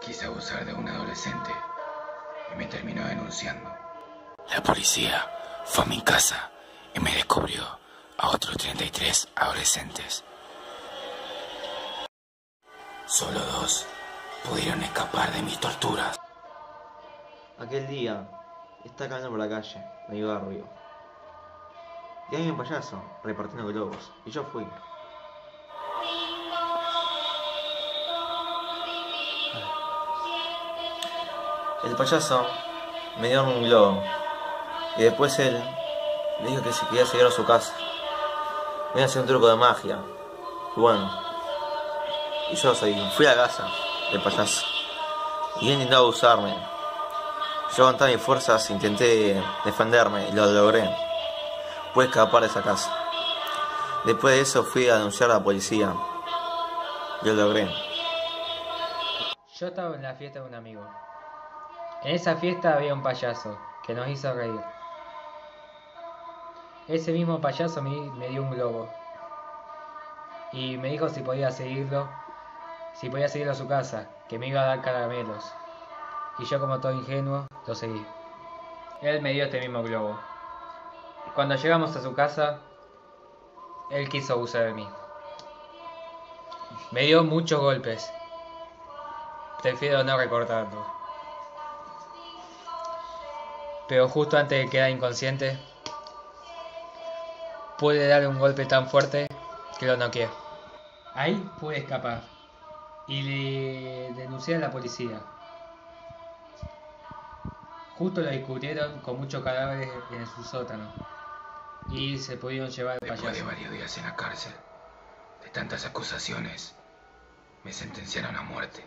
Quise abusar de un adolescente y me terminó denunciando. La policía fue a mi casa y me descubrió a otros 33 adolescentes. Solo dos pudieron escapar de mis torturas. Aquel día, estaba caminando por la calle, de mi barrio. Y había un payaso repartiendo globos, y yo fui. El payaso me dio un globo, y después él me dijo que si quería seguir a su casa. Me iba a hacer un truco de magia. Y bueno, y yo seguí. Fui a casa del payaso. Y él intentaba usarme. Yo con todas mis fuerzas intenté defenderme y lo logré. Pude escapar de esa casa. Después de eso fui a denunciar a la policía. Yo lo logré. Yo estaba en la fiesta de un amigo. En esa fiesta había un payaso que nos hizo reír. Ese mismo payaso me, me dio un globo. Y me dijo si podía seguirlo, si podía seguirlo a su casa, que me iba a dar caramelos. Y yo como todo ingenuo, lo seguí. Él me dio este mismo globo. Cuando llegamos a su casa, él quiso abusar de mí. Me dio muchos golpes. Prefiero no recordarlo. Pero justo antes de quedar inconsciente, pude darle un golpe tan fuerte que lo noqueé. Ahí pude escapar y le denuncié a la policía. Justo lo descubrieron con muchos cadáveres en su sótano y se pudieron llevar al Después de varios días en la cárcel, de tantas acusaciones, me sentenciaron a muerte.